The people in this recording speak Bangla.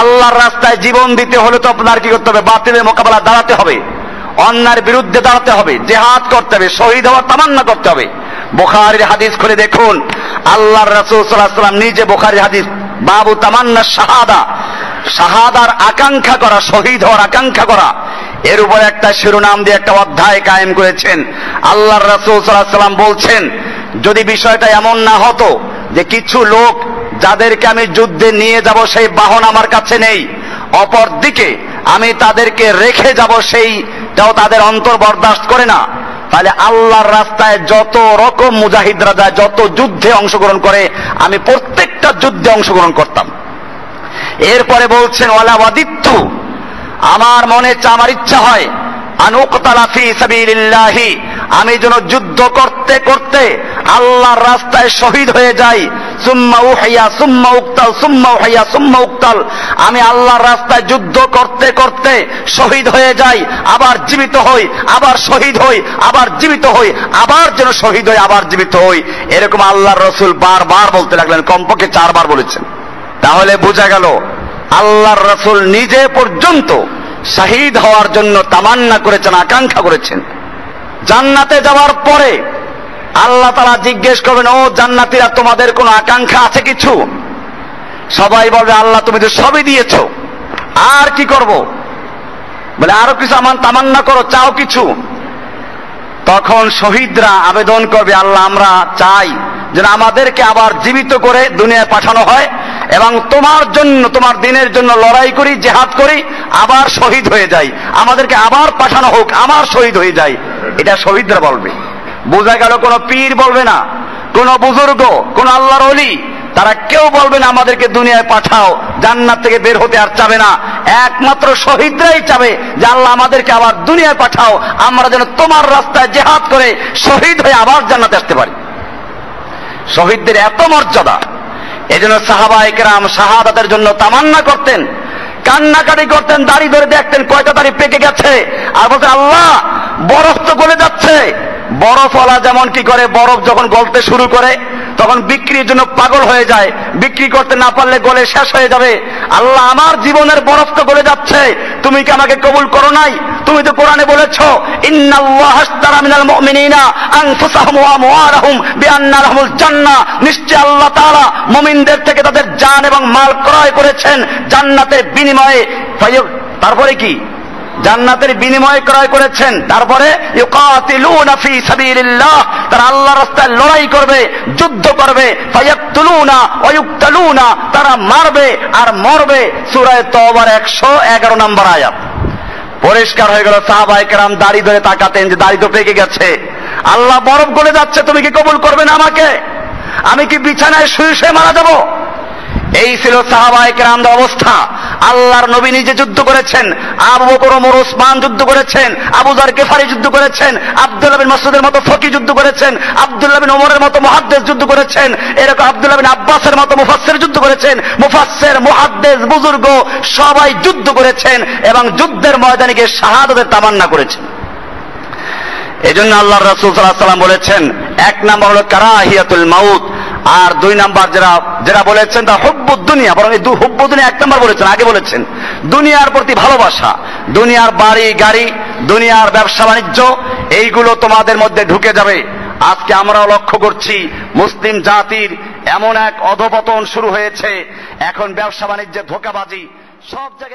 আল্লাহর রাস্তায় জীবন দিতে হলে তো আপনার কি করতে হবে? বাতিলের মোকাবেলা দাঁড়াতে হবে। অন্যার বিরুদ্ধে দাঁড়াতে হবে। জেহাদ করতে হবে। শহীদ হওয়ার তামান্না করতে হবে। বোখারির হাদিস খুলে দেখুন। আল্লাহর রাসূল সাল্লাম নিজে বোখারির হাদিস, বাবু তামান্না শাহাদা। শাহাদার আকাঙ্ক্ষা করা, শহীদ হওয়ার আকাঙ্ক্ষা করা। এর উপর একটা শিরোনাম দিয়ে একটা অধ্যায় কায়েম করেছেন। আল্লাহর রাসূল সাল্লাম বলছেন, যদি বিষয়টা এমন না হতো যে কিছু লোক যাদেরকে আমি যুদ্ধে নিয়ে যাব, সেই বাহন আমার কাছে নেই। অপর দিকে আমি তাদেরকে রেখে যাব সেইটাও তাদের অন্তর বরদাস্ত করে না। তাহলে আল্লাহর রাস্তায় যত রকম মুজাহিদরা যায়, যত যুদ্ধে অংশগ্রহণ করে, আমি প্রত্যেকটা যুদ্ধে অংশগ্রহণ করতাম। এরপরে বলছেন, ওয়ালা ওয়াদিত্তু আমার মনে আমার ইচ্ছা হয়, আনুকতালা ফি সাবিলিল্লাহি, আমি যেন যুদ্ধ করতে করতে আল্লাহর রাস্তায় শহীদ হয়ে যাই সুম্মা উহাইয়া সুম্মা উক্তাল, সুম্মা উহাইয়া সুম্মা উক্তাল। আমি আল্লাহর রাস্তায় যুদ্ধ করতে করতে শহীদ হয়ে যাই, আবার জীবিত হই, আবার শহীদ হই, আবার জীবিত হই, আবার যেন শহীদ হই, আবার জীবিত হই। এরকম আল্লাহর রসুল বারবার বলতে লাগলেন, কমপক্ষে চারবার বলেছেন। তাহলে বোঝা গেল, আল্লাহর রসুল নিজে পর্যন্ত শহীদ হওয়ার জন্য তামান্না করেছেন, আকাঙ্ক্ষা করেছেন। জান্নাতে যাওয়ার পরে আল্লাহ তারা জিজ্ঞেস করবেন, ও জান্নাতীরা, তোমাদের কোনো আকাঙ্ক্ষা আছে কিছু? সবাই বলবে, আল্লাহ, তুমি তো সবই দিয়েছ। আর কি করব? বলে, আরও কিছু আমার তামান্না করো, চাও কিছু? তখন শহীদরা আবেদন করবে, আল্লাহ, আমরা চাই যেন আমাদেরকে আবার জীবিত করে দুনিয়ায় পাঠানো হয় এবং তোমার জন্য, তোমার দিনের জন্য লড়াই করি, জেহাদ করি, আবার শহীদ হয়ে যাই। আমাদেরকে আবার পাঠানো হোক আমার শহীদ হয়ে যায় এটা শহীদরা বলবে। বোঝা গেল কোনো পীর বলবে না, কোন বুজুর্গ, কোন আল্লাহর অলি তারা কেউ বলবে না, আমাদেরকে দুনিয়ায় পাঠাও, জান্নাত থেকে বের হতে আর চাবে না। একমাত্র শহীদরাই চাবে যে আল্লাহ আমাদেরকে আবার দুনিয়ায় পাঠাও, আমরা যেন তোমার রাস্তায় জেহাদ করে শহীদ হয়ে আবার জান্নাতে আসতে পারি। শহীদদের এত মর্যাদা, এজন্য সাহাবা একরাম শাহাদাতের জন্য তামান্না করতেন, কান্নাকাটি করতেন, দাড়ি ধরে দেখতেন, কয়টা দাড়ি পেকে গেছে, আর বলতেন, আল্লাহ বরফ তো গলে যাচ্ছে। বরফওয়ালা যেমন কি করে, বরফ যখন গলতে শুরু করে, তখন বিক্রির জন্য পাগল হয়ে যায়। বিক্রি করতে না পারলে গলে শেষ হয়ে যাবে। আল্লাহ আমার জীবনের বরফ তো গলে যাচ্ছে। তুমি কি আমাকে কবুল করো নাই? তুমি তো কোরআনে বলেছ জান্নাহ নিশ্চয় আল্লাহ তাআলা মুমিনদের থেকে তাদের জান এবং মাল ক্রয় করেছেন জান্নাতের বিনিময়ে। তারপরে কি? জান্নাতের বিনিময় ক্রয় করেছেন। তারপরে তারা আল্লাহ রাস্তায় লড়াই করবে, যুদ্ধ করবে তারা মারবে আর মরবে। সূরা তওবার 111 নম্বর আয়াত। পরিষ্কার হয়ে গেল সাহাবাই কেরাম দাড়ি ধরে তাকাতেন যে দাড়ি তো পেকে গেছে। আল্লাহ বরফ গলে যাচ্ছে, তুমি কি কবুল করবে না আমাকে? আমি কি বিছানায় শুয়ে শুয়ে মারা যাব? এই ছিল সাহাবায়ে কেরামদের অবস্থা। আল্লাহর নবী নিজে যুদ্ধ করেছেন। আবু বকর, ওমর, ওসমান যুদ্ধ করেছেন। আবু জার গেফারি যুদ্ধ করেছেন। আব্দুল্লাহ বিন মাসউদের মতো ফকি যুদ্ধ করেছেন। আব্দুল্লাহ বিন ওমরের মতো মুহাদ্দিস যুদ্ধ করেছেন। এরকম আব্দুল্লাহ বিন আব্বাসের মতো মুফাসসির যুদ্ধ করেছেন। মুফাসসির, মুহাদ্দিস, বুজুর্গ সবাই যুদ্ধ করেছেন এবং যুদ্ধের ময়দানে গিয়ে শাহাদাতের তামান্না করেছেন। এই জন্য আল্লাহ রসুল সাল্লাহ সাল্লাম বলেছেন, এক নাম্বার হলো কারাহিয়াতুল মাউত। আর দুই নাম্বার যারা যারা বলেছেন তা হুব্বুদ দুনিয়া, বরং এই দুনিয়া এক নাম্বার বলেছেন, আগে বলেছেন। দুনিয়ার প্রতি ভালোবাসা, দুনিয়ার বাড়ি, গাড়ি, দুনিয়ার ব্যবসা, বাণিজ্য, এইগুলো তোমাদের মধ্যে ঢুকে যাবে। আজকে আমরাও লক্ষ্য করছি, মুসলিম জাতির এমন এক অধপতন শুরু হয়েছে। এখন ব্যবসা বাণিজ্যের ধোকাবাজি, সব জায়গায়